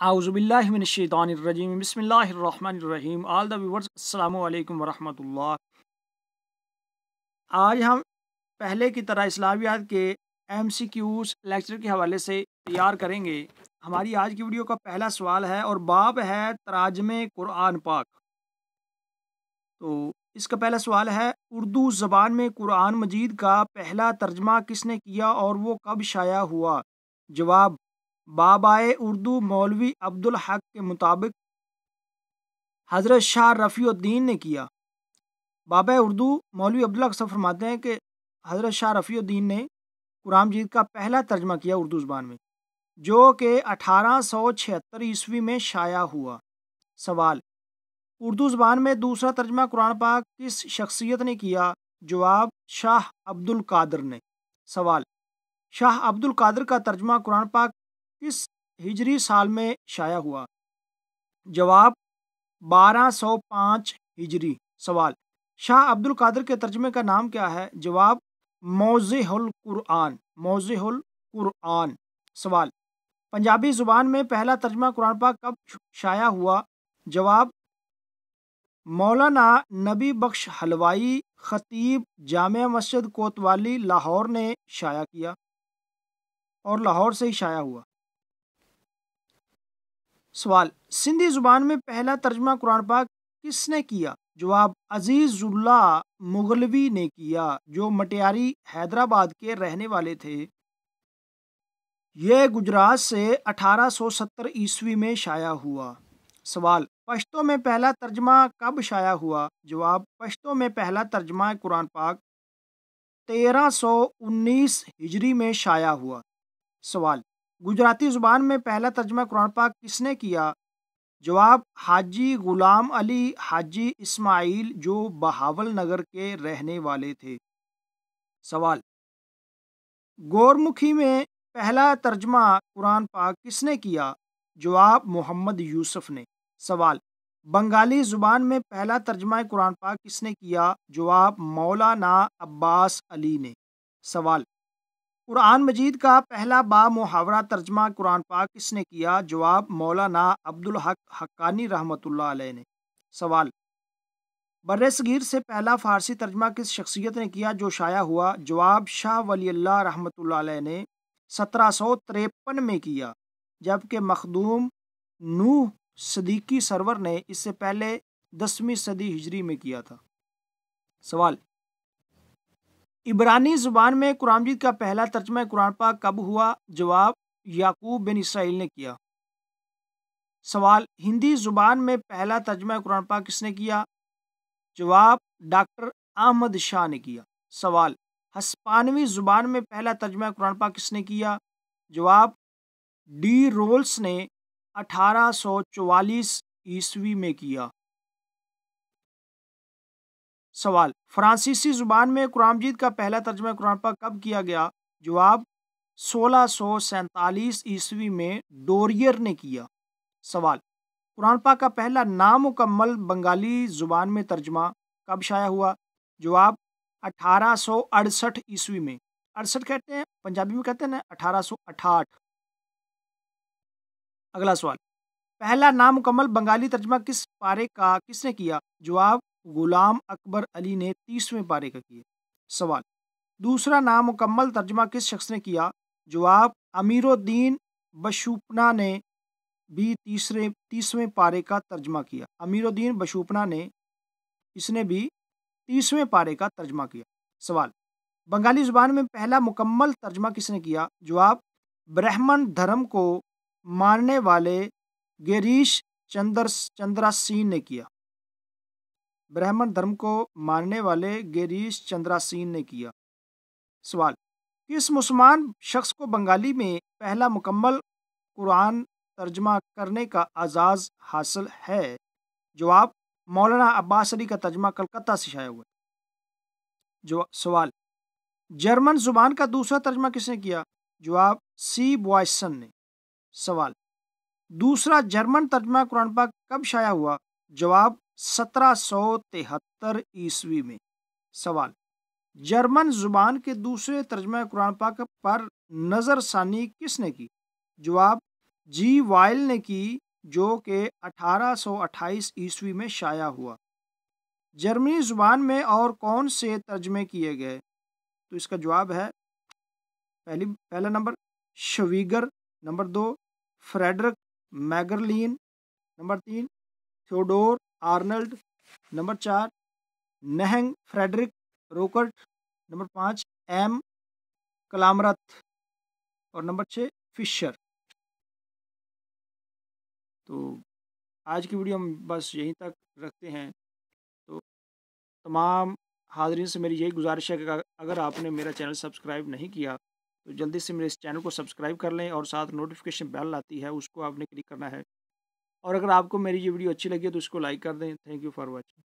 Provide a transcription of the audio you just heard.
اعوذ باللہ من الشیطان الرجیم، بسم اللہ الرحمن الرحیم، آل دا ویورز، السلام علیکم ورحمۃ اللہ۔ آج ہم پہلے کی طرح اسلامیات کے ایم سی کیوز لیکچر کے حوالے سے تیار کریں گے۔ ہماری آج کی ویڈیو کا پہلا سوال ہے اور باب ہے تراجم قرآن پاک۔ تو اس کا پہلا سوال ہے، اردو زبان میں قرآن مجید کا پہلا ترجمہ کس نے کیا اور وہ کب شائع ہوا؟ جواب بابائے اردو مولوی عبدالحق کے مطابق حضرت شاہ رفیع الدین نے کیا۔ بابا اردو مولوی عبدالحق سے فرماتے ہیں کہ حضرت شاہ رفیع الدین نے قرآن مجید کا پہلا ترجمہ کیا اردو زبان میں، جو کہ اٹھارہ سو چھہتر عیسوی میں شائع ہوا۔ سوال اردو زبان میں دوسرا ترجمہ قرآن پاک کس شخصیت نے کیا؟ جواب شاہ عبد القادر نے۔ سوال شاہ عبد القادر کا ترجمہ قرآن پاک کس ہجری سال میں شائع ہوا؟ جواب بارہ سو پانچ ہجری، سوال شاہ عبد القادر کے ترجمے کا نام کیا ہے؟ جواب موضح القرآن موضح القرآن سوال پنجابی زبان میں پہلا ترجمہ قرآن پاک کب شائع ہوا؟ جواب مولانا نبی بخش حلوائی خطیب جامع مسجد کوتوالی لاہور نے شائع کیا اور لاہور سے ہی شائع ہوا۔ سوال، سندھی زبان میں پہلا ترجمہ قرآن پاک کس نے کیا؟ جواب، عزیز اللہ مغلوی نے کیا، جو مٹیاری حیدرآباد کے رہنے والے تھے۔ یہ گجرات سے اٹھارہ سو ستر عیسوی میں شائع ہوا۔ سوال پشتوں میں پہلا ترجمہ کب شائع ہوا؟ جواب پشتوں میں پہلا ترجمہ قرآن پاک تیرہ سو انیس ہجری میں شائع ہوا۔ سوال گجراتی زبان میں پہلا ترجمہ قرآن پاک کس نے کیا؟ جواب، حاجی غلام علی، حاجی اسماعیل، جو بہاول نگر کے رہنے والے تھے۔ سوال، گورمکھی میں پہلا ترجمہ قرآن پاک کس نے کیا؟ جواب، محمد یوسف نے۔ سوال، بنگالی زبان میں پہلا ترجمہ قرآن پاک کس نے کیا؟ جواب، مولانا عباس علی نے۔ سوال قرآن مجید کا پہلا با محاورہ ترجمہ قرآن پاک کس نے کیا؟ جواب مولانا عبدالحق حقانی رحمۃ اللہ علیہ نے۔ سوال بر صغیر سے پہلا فارسی ترجمہ کس شخصیت نے کیا جو شائع ہوا؟ جواب شاہ ولی اللہ رحمۃ اللہ علیہ نے سترہ سو تریپن میں کیا، جبکہ مخدوم نوح صدیقی سرور نے اس سے پہلے دسویں صدی ہجری میں کیا تھا۔ سوال عبرانی زبان میں قرآن مجید کا پہلا ترجمہ قرآن پاک کب ہوا؟ جواب یعقوب بن اسرائیل نے کیا۔ سوال ہندی زبان میں پہلا ترجمہ قرآن پاک کس نے کیا؟ جواب ڈاکٹر احمد شاہ نے کیا۔ سوال ہسپانوی زبان میں پہلا ترجمہ قرآن پاک کس نے کیا؟ جواب ڈی رولس نے اٹھارہ سو چوالیس عیسوی میں کیا۔ سوال۔ فرانسیسی زبان میں قرآن مجید کا پہلا ترجمہ قرآن پاک کب کیا گیا؟ جواب، سولہ سو سینتالیس عیسوی میں ڈوریر نے کیا۔ سوال، قرآن پاک کا پہلا نامکمل بنگالی زبان میں ترجمہ کب شائع ہوا؟ جواب، اٹھارہ سو اڑسٹھ عیسوی میں۔ اڑسٹھ کہتے ہیں، پنجابی میں کہتے ہیں نا اٹھارہ سو اٹھاٹھ۔ اگلا سوال، پہلا نامکمل بنگالی ترجمہ کس پارے کا، کس نے کیا؟ جواب غلام اکبر علی نے تیسویں پارے کا کیا؟ سوال دوسرا نامکمل ترجمہ کس شخص نے کیا؟ جواب امیر الدین بشوپنا نے بھی تیسرے، تیسویں پارے کا ترجمہ کیا۔ امیر الدین بشوپنا نے اس نے بھی تیسویں پارے کا ترجمہ کیا۔ سوال بنگالی زبان میں پہلا مکمل ترجمہ کس نے کیا؟ جواب برہمن دھرم کو ماننے والے گریش چندر چندرا سین نے کیا۔ برہمن دھرم کو ماننے والے گیریش چندرا سین نے کیا۔ سوال کس مسلمان شخص کو بنگالی میں پہلا مکمل قرآن ترجمہ کرنے کا اعزاز حاصل ہے؟ جواب مولانا عباس علی کا ترجمہ کلکتہ سے شائع ہوا۔ جو سوال جرمن زبان کا دوسرا ترجمہ کس نے کیا؟ جواب سی بوائسن نے۔ سوال دوسرا جرمن ترجمہ قرآن پاک کب شائع ہوا؟ جواب سترہ سو تہتر عیسوی میں۔ سوال جرمن زبان کے دوسرے ترجمہ قرآن پاک پر نظر ثانی کس نے کی؟ جواب جی وائل نے کی، جو کہ اٹھارہ سو اٹھائیس عیسوی میں شائع ہوا۔ جرمنی زبان میں اور کون سے ترجمے کیے گئے؟ تو اس کا جواب ہے پہلی، پہلا نمبر شویگر، نمبر دو فریڈرک میگرلین، نمبر تین تھیوڈور آرنلڈ نمبر چار، نہنگ، فریڈرک روکٹ، نمبر پانچ، ایم کلامرت اور نمبر چھ، فشر۔ تو آج کی ویڈیو ہم بس یہیں تک رکھتے ہیں۔ تو تمام حاضرین سے میری یہی گزارش ہے کہ اگر آپ نے میرا چینل سبسکرائب نہیں کیا، تو جلدی سے میرے اس چینل کو سبسکرائب کر لیں اور ساتھ نوٹیفیکیشن بیل آتی ہے، اس کو آپ نے کلک کرنا ہے۔ اور اگر آپ کو میری یہ ویڈیو اچھی لگی ہے تو اس کو لائک کر دیں. Thank you for watching